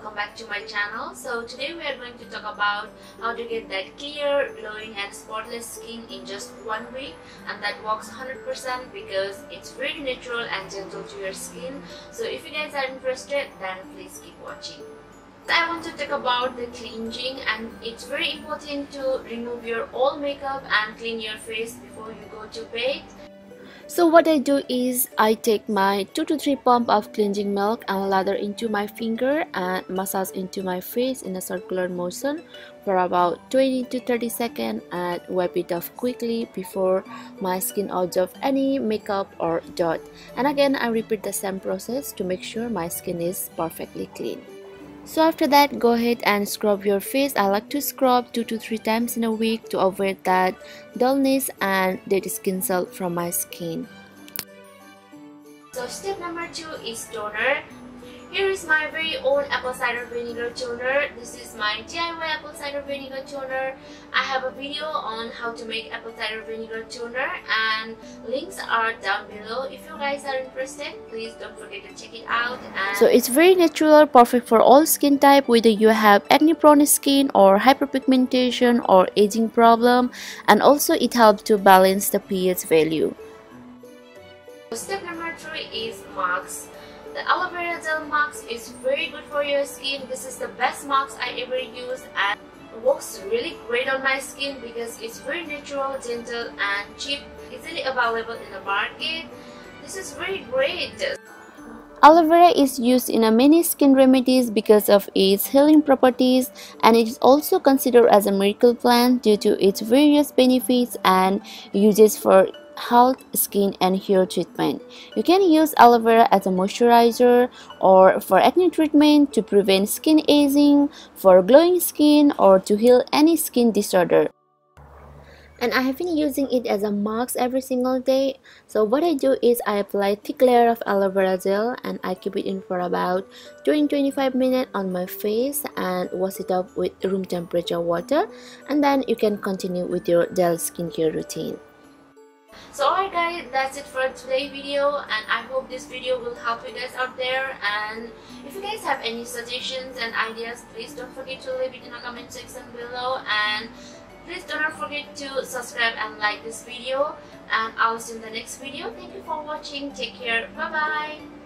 to my channel. So today we are going to talk about how to get that clear glowing and spotless skin in just one week. And that works 100% because it's very natural and gentle to your skin. So if you guys are interested then please keep watching. I want to talk about the cleansing. And it's very important to remove your old makeup and clean your face before you go to bed so what I do is I take my 2 to 3 pump of cleansing milk and lather into my finger and massage into my face in a circular motion for about 20 to 30 seconds and wipe it off quickly before my skin absorbs any makeup or dirt. And again I repeat the same process to make sure my skin is perfectly clean. So after that, go ahead and scrub your face. I like to scrub 2 to 3 times in a week to avoid that dullness and dead skin cell from my skin. So step number 2 is toner. Here is my very own apple cider vinegar toner. This is my DIY apple cider vinegar toner. I have a video on how to make apple cider vinegar toner and links are down below. If you guys are interested, please don't forget to check it out. And so it's very natural, perfect for all skin type whether you have acne prone skin or hyperpigmentation or aging problem and also it helps to balance the pH value. Step number 3 is marks. The aloe vera gel mask is very good for your skin. This is the best mask I ever used and works really great on my skin because it's very natural, gentle and cheap, easily available in the market. This is very great. Aloe vera is used in many skin remedies because of its healing properties and it is also considered as a miracle plant due to its various benefits and uses for health, skin and hair treatment. You can use aloe vera as a moisturizer or for acne treatment to prevent skin aging, for glowing skin or to heal any skin disorder. And I have been using it as a mask every single day. So what I do is I apply thick layer of aloe vera gel and I keep it in for about 20-25 minutes on my face and wash it off with room temperature water. And then you can continue with your gel skincare routine so alright guys that's it for today's video and i hope this video will help you guys out there and if you guys have any suggestions and ideas please don't forget to leave it in the comment section below and please don't forget to subscribe and like this video and i'll see you in the next video. Thank you for watching. Take care. Bye bye